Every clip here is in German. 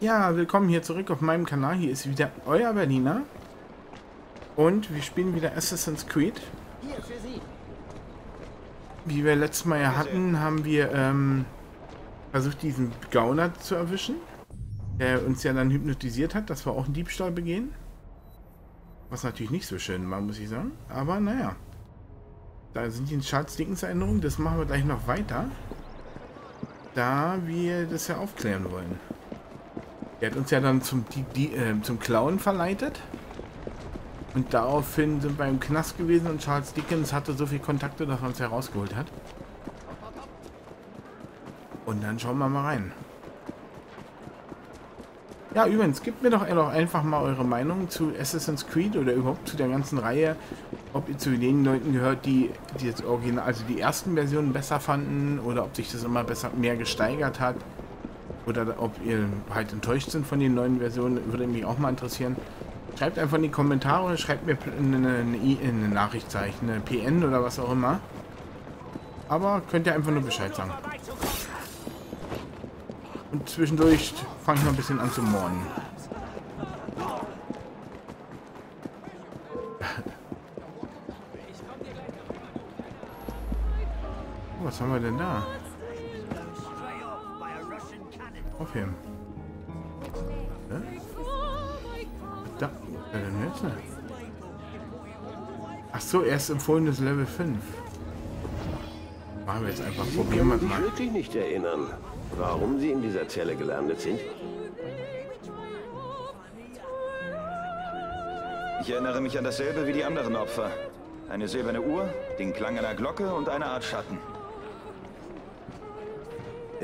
Ja, willkommen hier zurück auf meinem Kanal. Hier ist wieder euer Berliner. Und wir spielen wieder Assassin's Creed. Wie wir letztes Mal ja hatten, haben wir ähm, versucht, diesen Gauner zu erwischen. Der uns ja dann hypnotisiert hat, dass wir auch einen Diebstahl begehen. Was natürlich nicht so schön war, muss ich sagen. Aber naja. Da sind die Charles Dickens Erinnerungen. Das machen wir gleich noch weiter. Da wir das ja aufklären wollen. Der hat uns ja dann zum, die, die, äh, zum Klauen verleitet. Und daraufhin sind wir im Knast gewesen und Charles Dickens hatte so viel Kontakte, dass er uns herausgeholt hat. Und dann schauen wir mal rein. Ja, übrigens, gebt mir doch einfach mal eure Meinung zu Assassin's Creed oder überhaupt zu der ganzen Reihe. Ob ihr zu den Leuten gehört, die, die das Original, also die ersten Versionen besser fanden oder ob sich das immer besser mehr gesteigert hat. Oder ob ihr halt enttäuscht sind von den neuen Versionen, würde mich auch mal interessieren. Schreibt einfach in die Kommentare, schreibt mir eine, eine, eine Nachricht, eine PN oder was auch immer. Aber könnt ihr einfach nur Bescheid sagen. Und zwischendurch fange ich noch ein bisschen an zu mornen. Was haben wir denn da? Aufheben. Ja? Da, wer denn jetzt? Ach so, erst empfohlenes Level 5. Machen wir jetzt einfach. Probieren wir mal. Ich wirklich nicht erinnern, warum Sie in dieser Zelle gelandet sind. Ich erinnere mich an dasselbe wie die anderen Opfer. Eine silberne Uhr, den Klang einer Glocke und eine Art Schatten.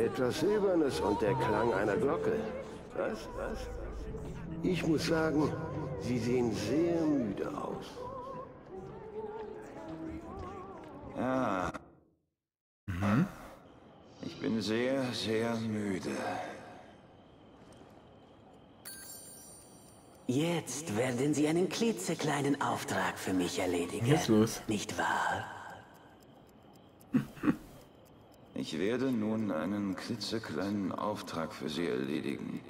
Etwas Silbernes und der Klang einer Glocke. Was? Was? Ich muss sagen, Sie sehen sehr müde aus. Ja. Mhm. Ich bin sehr, sehr müde. Jetzt werden Sie einen klitzekleinen Auftrag für mich erledigen. Jetzt los. Nicht wahr? Ich werde nun einen klitzekleinen Auftrag für Sie erledigen.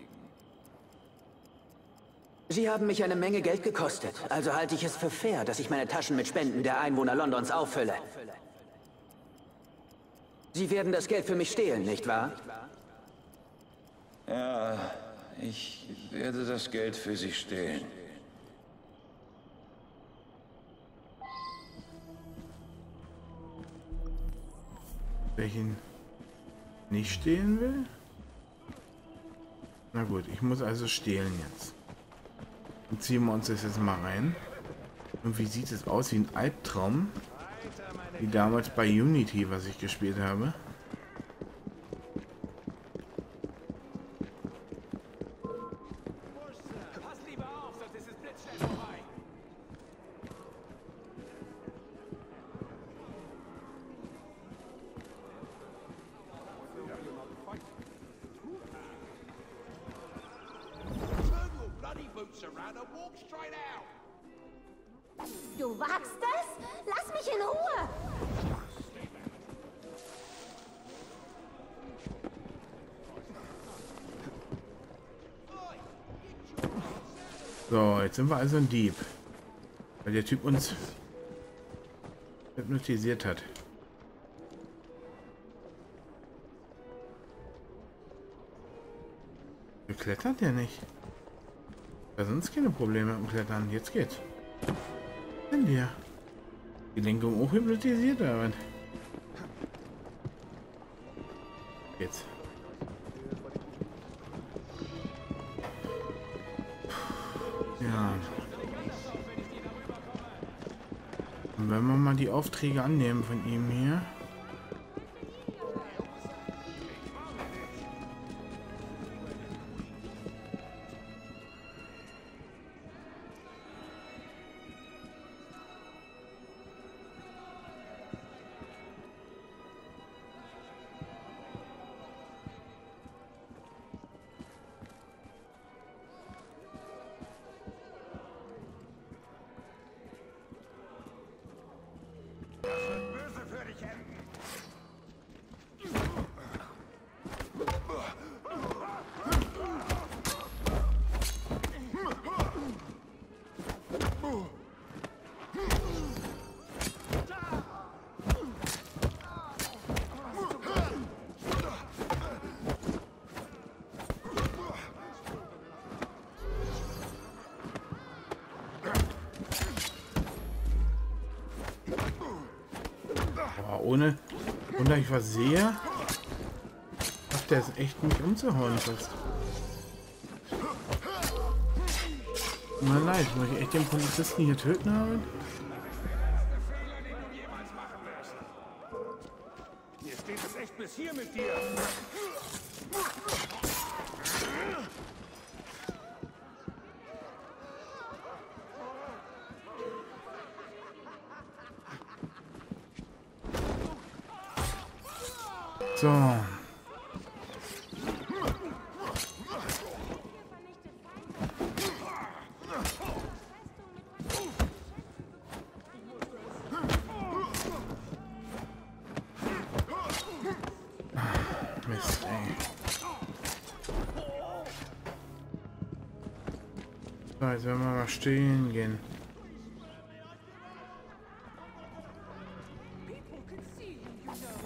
Sie haben mich eine Menge Geld gekostet, also halte ich es für fair, dass ich meine Taschen mit Spenden der Einwohner Londons auffülle. Sie werden das Geld für mich stehlen, nicht wahr? Ja, ich werde das Geld für Sie stehlen. Welchen nicht stehlen will? Na gut, ich muss also stehlen jetzt. Dann ziehen wir uns das jetzt mal rein. Und wie sieht es aus? Wie ein Albtraum. Wie damals bei Unity, was ich gespielt habe. Du wagst es? Lass mich in Ruhe! So, jetzt sind wir also ein Dieb. Weil der Typ uns hypnotisiert hat. Wir klettern ja nicht. Da sind keine Probleme mit dem Klettern. Jetzt geht's. Denn wir? Die Lenkung auch hypnotisiert, was? Jetzt. Ja. Und wenn wir mal die Aufträge annehmen von ihm hier. Ohne, ohne ich was sehe, schafft der es echt mich umzuhauen fast. Tut mir leid, muss ich echt den Polizisten hier töten haben? Jetzt werden wir mal stehen gehen.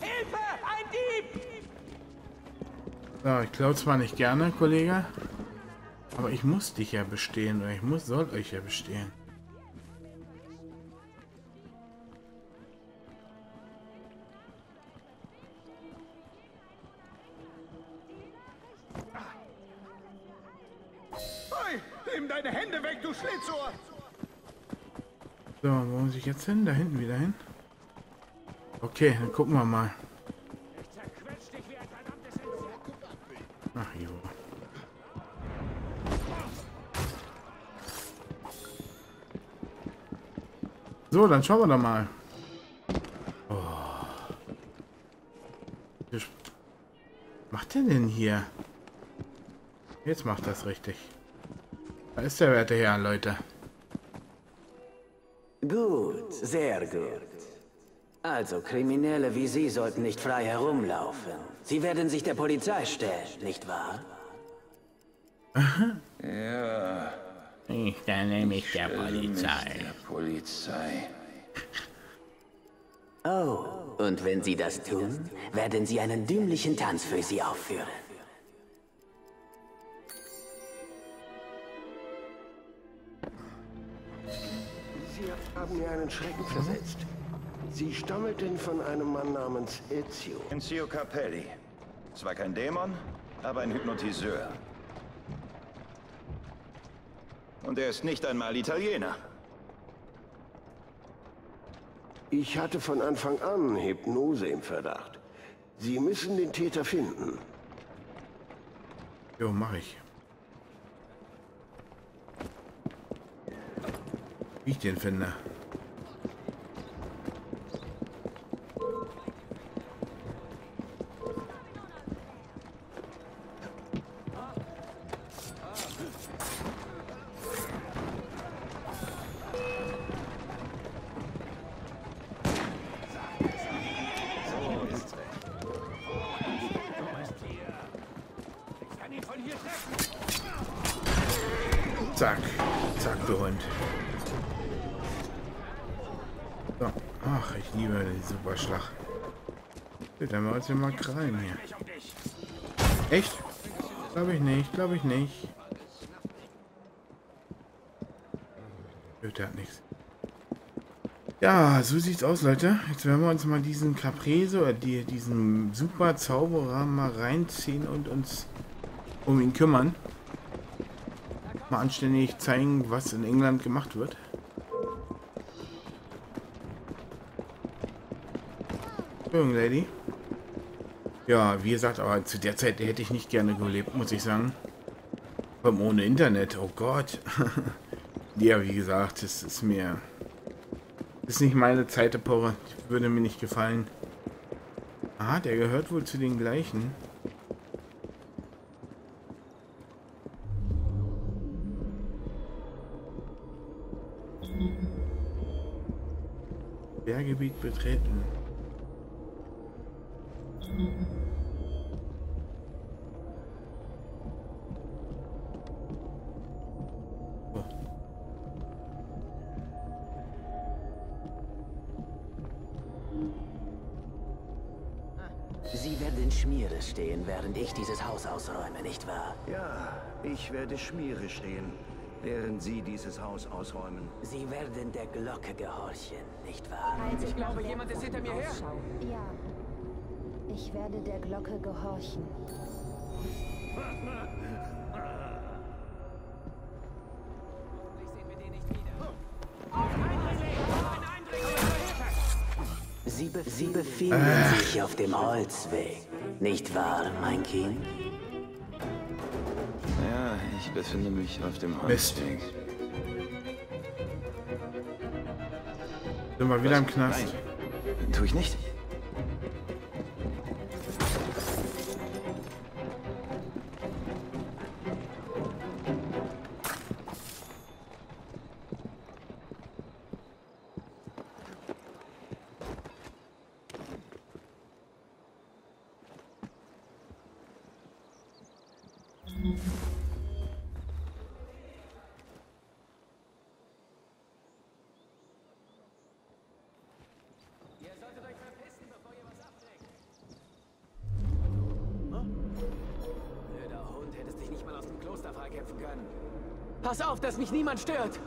Hilfe! Ein Dieb! So, ich klaue zwar nicht gerne, Kollege, aber ich muss dich ja bestehen oder ich muss, soll euch ja bestehen. Nimm deine Hände weg, du Schlitzohr! So, wo muss ich jetzt hin? Da hinten wieder hin? Okay, dann gucken wir mal. Ach jo. So, dann schauen wir doch mal. Oh. Was macht der denn hier? Jetzt macht das richtig. Da ist der werte Herr, Leute. Gut, sehr gut. Also, Kriminelle wie Sie sollten nicht frei herumlaufen. Sie werden sich der Polizei stellen, nicht wahr? Ich stelle mich der Polizei. Polizei. Oh, und wenn Sie das tun, werden Sie einen dümmlichen Tanz für Sie aufführen. Haben mir einen Schrecken versetzt. Sie stammelten von einem Mann namens Ezio. Enzio Capelli. Zwar kein Dämon, aber ein Hypnotiseur. Und er ist nicht einmal Italiener. Ich hatte von Anfang an Hypnose im Verdacht. Sie müssen den Täter finden. Jo, mach ich. Ich den finde. Zack. Zack, du Hund. So. Ach, ich liebe den Superschlag. Gut, dann wir mal krallen hier. Echt? Glaube ich nicht, glaube ich nicht. Der hat nichts. Ja, so sieht's aus, Leute. Jetzt werden wir uns mal diesen Caprese oder die, diesen super Zauberer mal reinziehen und uns um ihn kümmern. Mal anständig zeigen, was in England gemacht wird. Entschuldigung, Lady. Ja, wie gesagt, aber zu der Zeit hätte ich nicht gerne gelebt, muss ich sagen. Allem ohne Internet, oh Gott. ja, wie gesagt, das ist mir... Das ist nicht meine Zeitepoche. Würde mir nicht gefallen. Ah, der gehört wohl zu den gleichen. Berggebiet betreten. Sie werden Schmiere stehen, während ich dieses Haus ausräume, nicht wahr? Ja, ich werde Schmiere stehen. während Sie dieses Haus ausräumen. Sie werden der Glocke gehorchen, nicht wahr? Ich glaube, jemand ist hinter mir her. Ja. Ich werde der Glocke gehorchen. Sie, be Sie befinden sich auf dem Holzweg, nicht wahr, mein Kind? Ja, ich befinde mich auf dem Mist. Holzweg. Sind wir wieder im Knast. Nein. Tu ich nicht? Pass auf, dass mich niemand stört.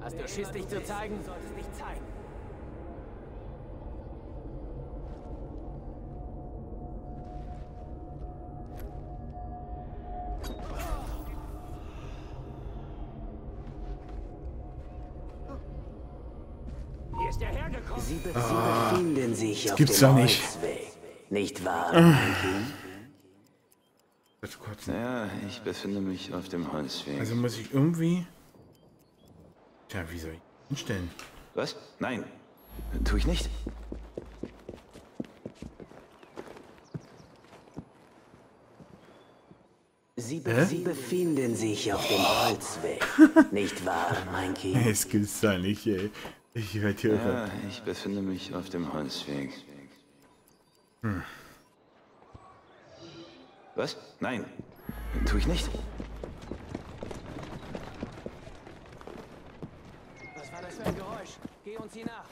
Hast du Schiss, dich zu zeigen? Solltest dich zeigen. Sie, be Sie befinden sich auf gibt's dem doch nicht. Holzweg, nicht wahr, kotzen. Ja, ich befinde mich auf dem Holzweg. Also muss ich irgendwie... Tja, wie soll ich hinstellen? Was? Nein. Tu ich nicht? Sie, be Sie befinden sich auf dem Holzweg, nicht wahr, mein Kind? Es gibt's da nicht, ey. Ich werde hier... Ja, ich befinde mich auf dem Holzweg. Was? Nein. Tu ich nicht? Was war das für ein Geräusch? Geh uns hier nach.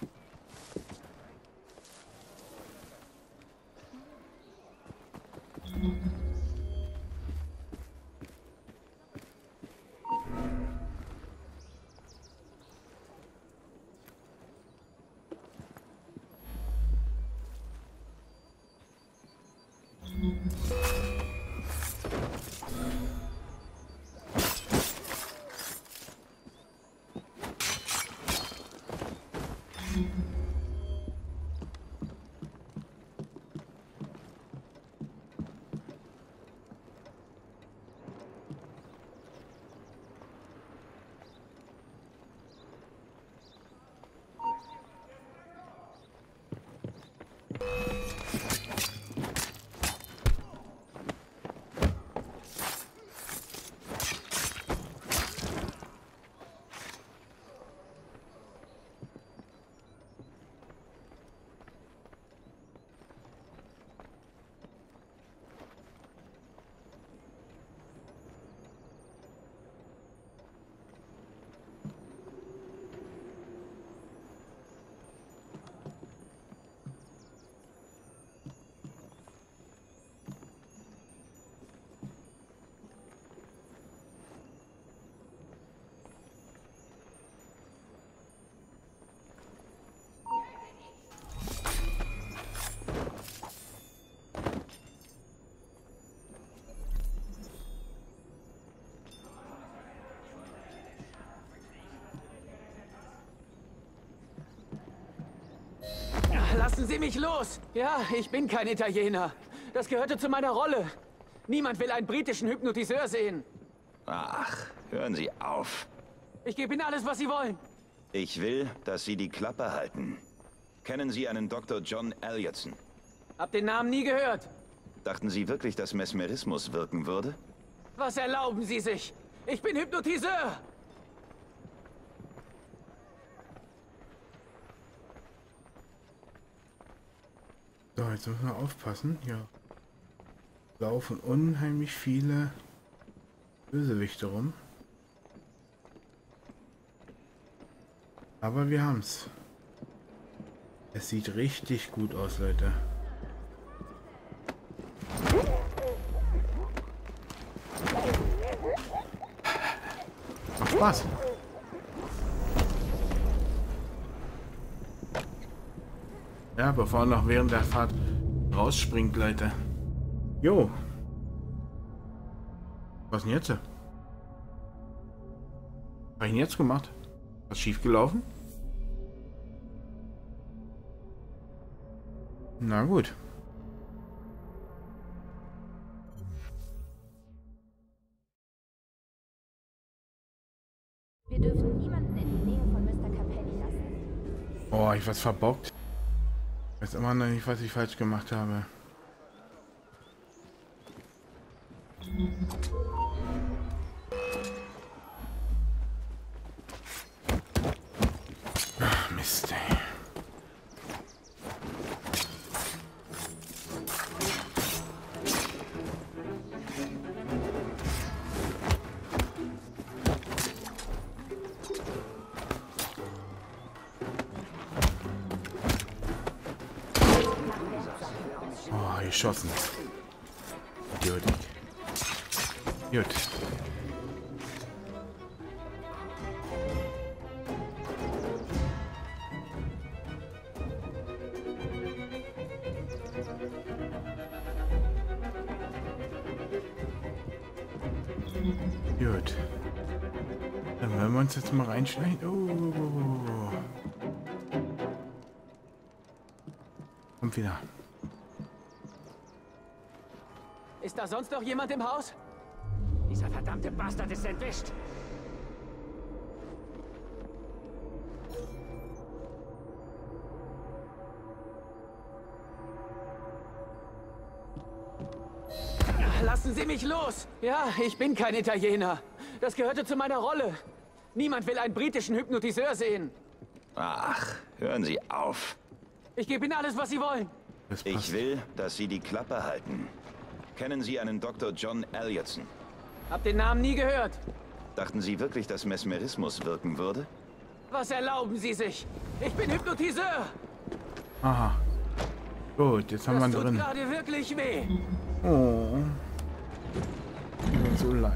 Lassen Sie mich los! Ja, ich bin kein Italiener. Das gehörte zu meiner Rolle. Niemand will einen britischen Hypnotiseur sehen. Ach, hören Sie auf. Ich gebe Ihnen alles, was Sie wollen. Ich will, dass Sie die Klappe halten. Kennen Sie einen Dr. John Elliotson? Hab den Namen nie gehört. Dachten Sie wirklich, dass Mesmerismus wirken würde? Was erlauben Sie sich? Ich bin Hypnotiseur! So, jetzt müssen wir aufpassen. Hier laufen unheimlich viele Bösewichte rum. Aber wir haben's. Es sieht richtig gut aus, Leute. Spaß. Ja, bevor er noch während der Fahrt rausspringt, Leute. Jo. Was denn jetzt? Was hab ich denn jetzt gemacht? Was schief gelaufen? Na gut. Wir dürfen niemanden in die Nähe von Mr. Capelli lassen. Oh, ich was verbockt. Weiß immer noch nicht, was ich falsch gemacht habe. Gut. Gut. Dann werden wir uns jetzt mal reinschneiden. Oh. Kommt wieder. Ist da sonst noch jemand im Haus? Verdammte Bastard ist entwischt. Lassen Sie mich los! Ja, ich bin kein Italiener. Das gehörte zu meiner Rolle. Niemand will einen britischen Hypnotiseur sehen. Ach, hören Sie auf. Ich gebe Ihnen alles, was Sie wollen. Ich will, dass Sie die Klappe halten. Kennen Sie einen Dr. John Elliotson? Hab den Namen nie gehört. Dachten Sie wirklich, dass Mesmerismus wirken würde? Was erlauben Sie sich? Ich bin Hypnotiseur. Aha. Gut, jetzt haben Das wir tut drin. gerade wirklich weh. Oh. Tut mir so leid.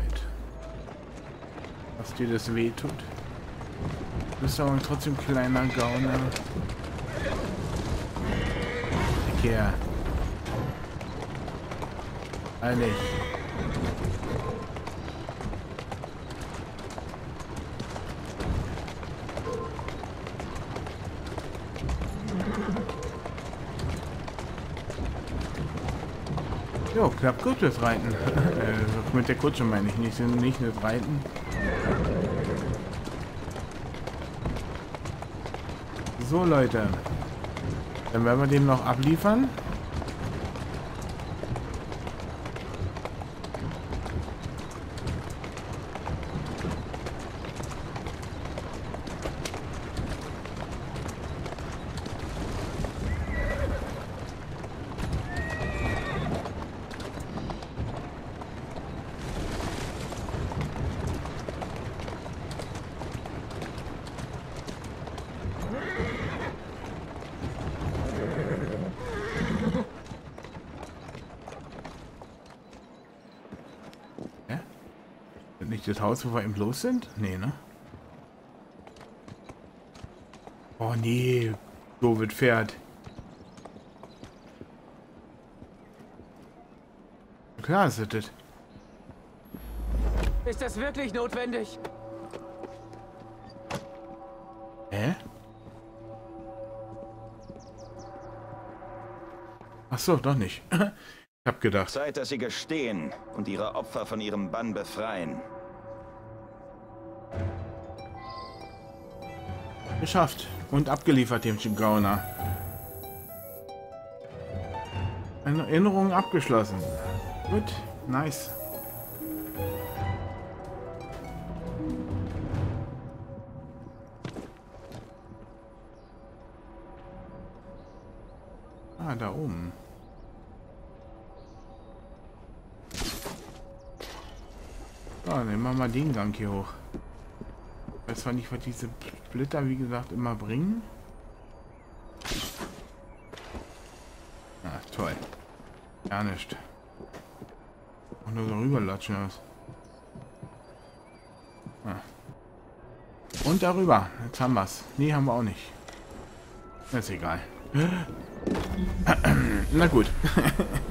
Dass dir das weh tut. Du bist aber trotzdem kleiner Gauner. Her. Eilig. Jo, klappt gut das Reiten. äh, mit der Kutsche meine ich, nicht, nicht das Reiten. So Leute. Dann werden wir dem noch abliefern. Nicht das Haus, wo wir eben los sind? Nee, ne? Oh nee, so wird Pferd. Klar ist das. Ist das wirklich notwendig? Hä? Ach so, doch nicht. Ich hab gedacht. Zeit, dass Sie gestehen und Ihre Opfer von ihrem Bann befreien. Geschafft. Und abgeliefert dem Gauner. Eine Erinnerung abgeschlossen. Gut, nice. Ah, da oben. So, dann nehmen wir mal den Gang hier hoch. Ich weiß zwar nicht, was diese Splitter, wie gesagt, immer bringen. Ah, toll. Gar nicht. Und nur so rüberlatschen aus. Ah. Und darüber. Jetzt haben wir's. Nee, haben wir auch nicht. Ist egal. Na gut.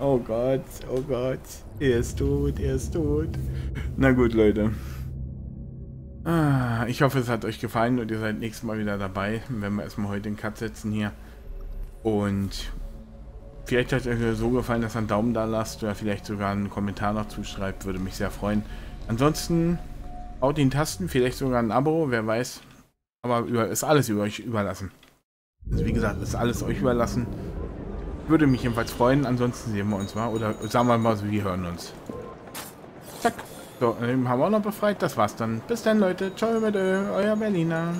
oh Gott, oh Gott. Er ist tot, er ist tot. Na gut, Leute. Ah, ich hoffe, es hat euch gefallen und ihr seid nächstes Mal wieder dabei, wenn wir erstmal heute den Cut setzen hier. Und vielleicht hat euch so gefallen, dass ihr einen Daumen da lasst oder vielleicht sogar einen Kommentar noch zuschreibt, würde mich sehr freuen. Ansonsten haut den Tasten, vielleicht sogar ein Abo, wer weiß. Aber über, ist alles über euch überlassen. Also wie gesagt, ist alles euch überlassen. Würde mich jedenfalls freuen, ansonsten sehen wir uns mal. Oder sagen wir mal wir hören uns. So, den haben wir auch noch befreit. Das war's dann. Bis dann, Leute. Ciao, bitte. Euer Berliner.